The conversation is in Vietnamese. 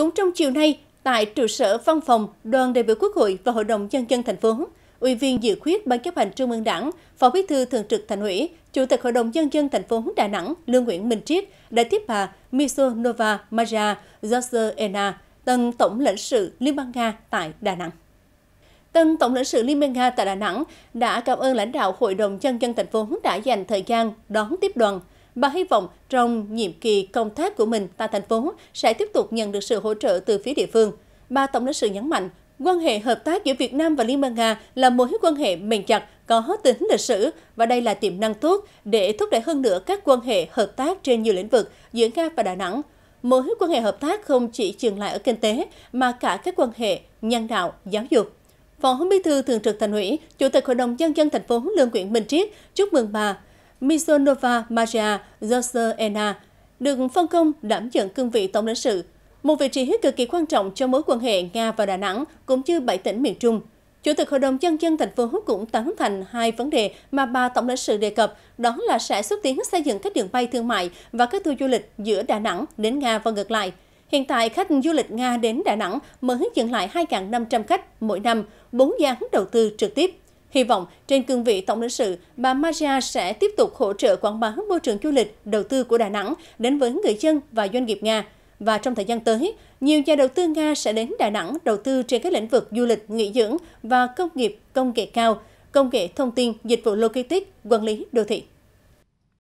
Cũng trong chiều nay, tại trụ sở văn phòng đoàn đại biểu Quốc hội và Hội đồng nhân dân thành phố, Ủy viên dự khuyết Ban chấp hành Trung ương Đảng, Phó Bí thư Thường trực Thành ủy, Chủ tịch Hội đồng nhân dân thành phố Đà Nẵng Lương Nguyễn Minh Triết đã tiếp bà Misonova Maja Zorena, tân tổng lãnh sự Liên bang Nga tại Đà Nẵng. Tân Tổng lãnh sự Liên bang Nga tại Đà Nẵng đã cảm ơn lãnh đạo Hội đồng nhân dân thành phố đã dành thời gian đón tiếp đoàn. Bà hy vọng trong nhiệm kỳ công tác của mình tại thành phố sẽ tiếp tục nhận được sự hỗ trợ từ phía địa phương. Bà Tổng lãnh sự nhấn mạnh, quan hệ hợp tác giữa Việt Nam và Liên bang Nga là mối quan hệ bền chặt, có tính lịch sử và đây là tiềm năng tốt để thúc đẩy hơn nữa các quan hệ hợp tác trên nhiều lĩnh vực giữa Nga và Đà Nẵng. Mối quan hệ hợp tác không chỉ dừng lại ở kinh tế mà cả các quan hệ nhân đạo, giáo dục. Phó Bí thư Thường trực Thành ủy, Chủ tịch Hội đồng nhân dân thành phố Lương Nguyễn Minh Triết chúc mừng bà Misonova Maria Joserena được phân công đảm nhận cương vị tổng lãnh sự, một vị trí cực kỳ quan trọng cho mối quan hệ Nga và Đà Nẵng cũng như bảy tỉnh miền Trung. Chủ tịch Hội đồng nhân dân thành phố cũng tán thành hai vấn đề mà bà tổng lãnh sự đề cập, đó là sẽ xúc tiến xây dựng các đường bay thương mại và các tour du lịch giữa Đà Nẵng đến Nga và ngược lại. Hiện tại, khách du lịch Nga đến Đà Nẵng mới dừng lại 2.500 khách mỗi năm, bốn dự án đầu tư trực tiếp. Hy vọng trên cương vị tổng lãnh sự, bà Maria sẽ tiếp tục hỗ trợ quảng bá môi trường du lịch, đầu tư của Đà Nẵng đến với người dân và doanh nghiệp Nga. Và trong thời gian tới, nhiều nhà đầu tư Nga sẽ đến Đà Nẵng đầu tư trên các lĩnh vực du lịch, nghỉ dưỡng và công nghiệp công nghệ cao, công nghệ thông tin, dịch vụ logistics, quản lý đô thị.